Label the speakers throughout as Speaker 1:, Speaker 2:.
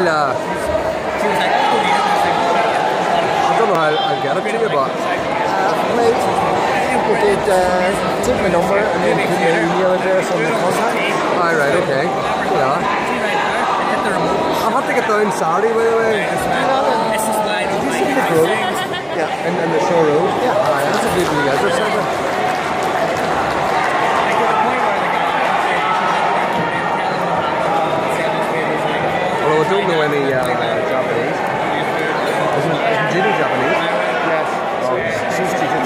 Speaker 1: I'll,
Speaker 2: She was like, yeah, this thing.
Speaker 1: I don't know how I'll, I'll get it to you, but
Speaker 3: Uh, mate, you could uh, take my number and then put my email address on the contact.
Speaker 1: all right, okay. Yeah.
Speaker 2: See right there? I hit the remote.
Speaker 1: I'll have to get down Saturday, by the way,
Speaker 2: This is why I don't like
Speaker 3: the
Speaker 2: it.
Speaker 3: road?
Speaker 2: I
Speaker 1: in, in the show road.
Speaker 3: Yeah.
Speaker 1: Aye, that's a good guys. That's it.
Speaker 2: Like to the point where the guy said you should let them know and tell them about the sales pages. Like,
Speaker 1: Although I don't know uh, Japanese. Isn't, isn't Judy Japanese?
Speaker 3: Yes. Oh, she's teaching.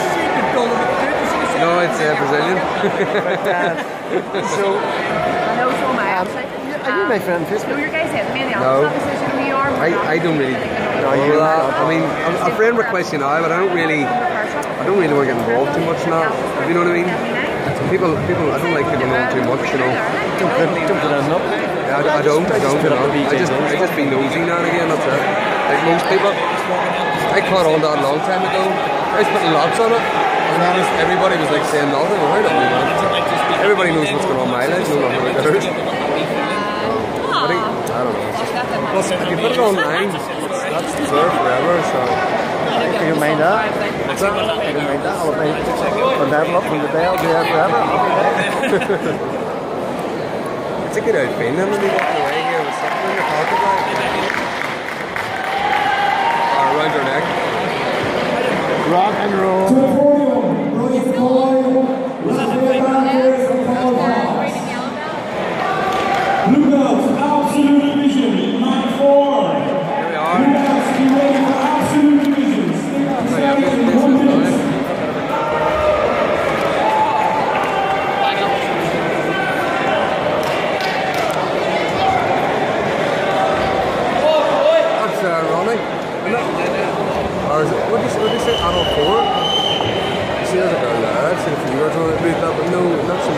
Speaker 1: No, it's uh, Brazilian.
Speaker 3: But, uh, so,
Speaker 4: I know so am I actually.
Speaker 3: are you my friend on
Speaker 4: No, your guys have me in the
Speaker 1: No.
Speaker 4: office office is who you are.
Speaker 1: I, I don't really.
Speaker 3: No,
Speaker 1: well,
Speaker 3: you-
Speaker 1: uh, I mean, a, a friend requests you now, but I don't really. I don't really want to get involved too much now. You know what I mean? People, people. I don't like people knowing too much. You know.
Speaker 3: Don't put, don't put anything up.
Speaker 1: Yeah, I, I don't. I don't. You know. I just, I just be nosy now and again. That's it. Like most people. I caught on that a long time ago. I was putting lots on it. And then everybody was like saying nothing. I don't know. Everybody knows what's going on in my life. No nothing about theirs. I, I don't know. Plus, if you put it online, that's there forever. So.
Speaker 3: You don't mind that?
Speaker 1: That?
Speaker 3: You mind that? I'll have my level up from the day. I'll be there forever.
Speaker 1: A good outfit. Then when you walk away here with something pocket, right? Around your neck.
Speaker 3: Rock and roll.
Speaker 1: You you Adult 4? You see there's a girl there, I've seen a few girls on it, up, but no, not so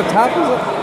Speaker 2: a tap, is?